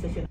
谢谢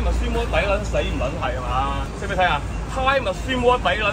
咪酸鍋底撚死唔撚係啊嘛？識唔識睇啊？嗨咪酸鍋底撚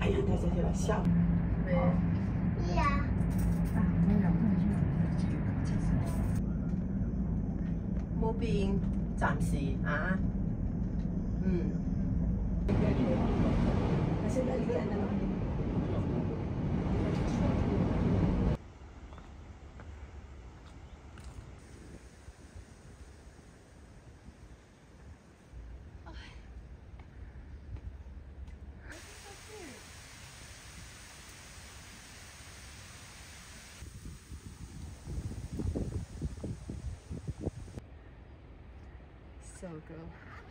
下去了，哎呀，掉下去了，笑。冇变，暂时啊，嗯。so good.